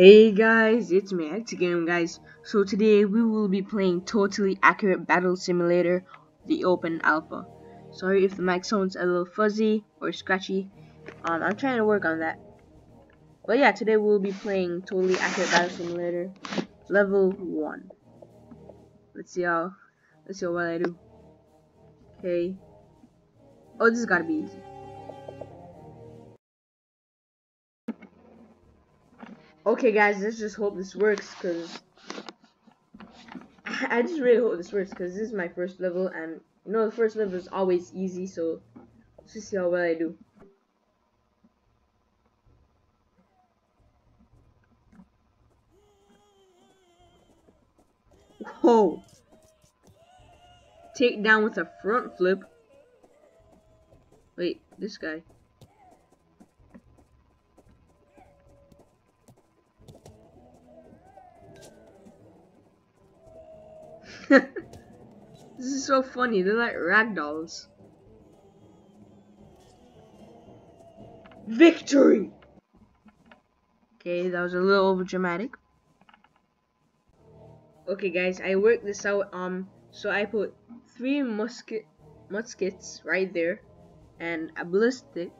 Hey guys, it's me, Game guys. So today we will be playing Totally Accurate Battle Simulator, the open alpha. Sorry if the mic sounds a little fuzzy or scratchy. Um, I'm trying to work on that. But yeah, today we'll be playing Totally Accurate Battle Simulator, level one. Let's see how, let's see what I do. Okay. Oh, this has gotta be easy. Okay, guys, let's just hope this works, because I just really hope this works, because this is my first level, and you know the first level is always easy, so let's just see how well I do. Whoa! Take down with a front flip. Wait, this guy. Is so funny. They're like ragdolls. Victory! Okay, that was a little over dramatic. Okay, guys, I worked this out. Um, so I put three musket muskets right there, and a ballistic.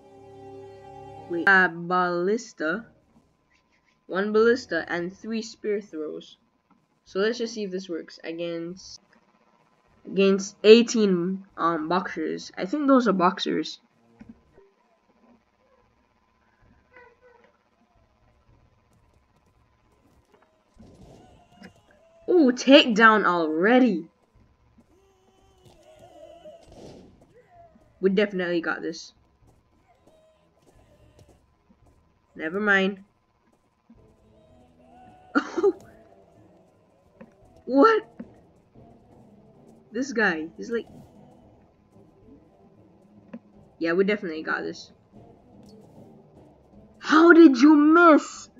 Wait, a ballista, one ballista, and three spear throws. So let's just see if this works against against 18 um boxers. I think those are boxers. Ooh, takedown already. We definitely got this. Never mind. What? This guy, he's like... Yeah, we definitely got this. How did you miss?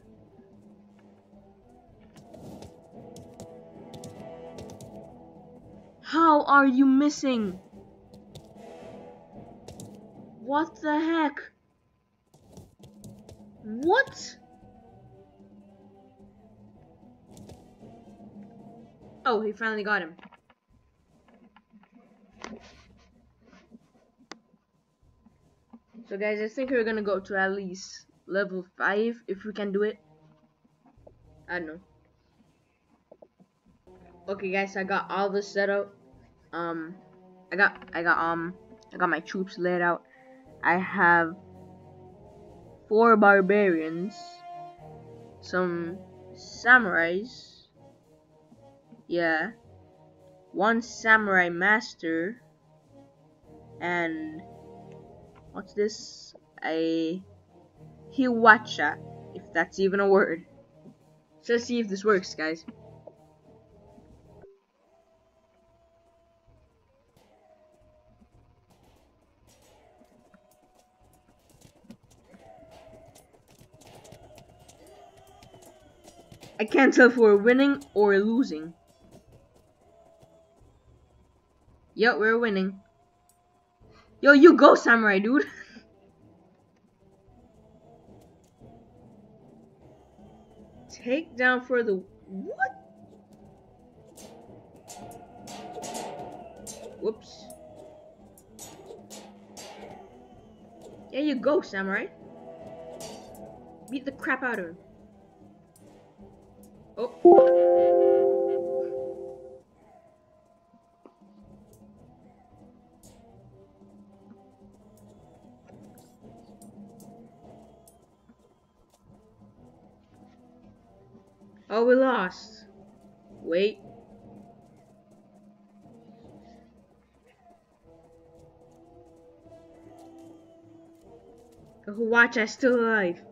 How are you missing? What the heck? What? Oh, he finally got him. So guys, I think we're gonna go to at least level 5 if we can do it. I don't know. Okay guys, I got all this set up. Um I got I got um I got my troops laid out. I have four barbarians, some samurais, yeah. One samurai master. And what's this? A Hiwacha, if that's even a word. So let's see if this works, guys. I can't tell if we're winning or losing. Yep, we're winning. Yo, you go, Samurai, dude. Take down for the... What? Whoops. There you go, Samurai. Beat the crap out of him. Oh. Oh, we lost. Wait. Oh, watch, I'm still alive.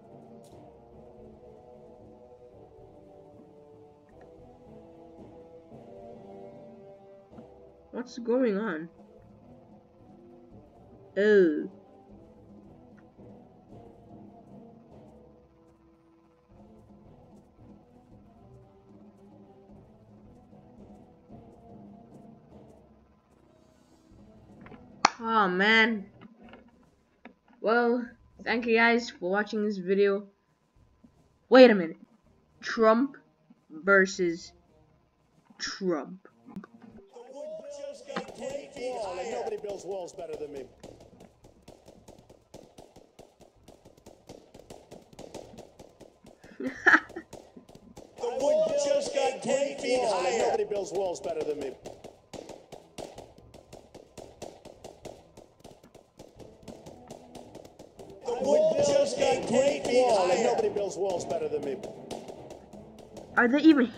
What's going on? Oh. Oh man. Well, thank you guys for watching this video. Wait a minute. Trump versus Trump. Just got 20 feet wall, nobody builds walls better than me. The wood just got 10 feet wall, and nobody builds walls better than me. The wood just got 10 feet wall, and nobody builds walls better than me. Are they even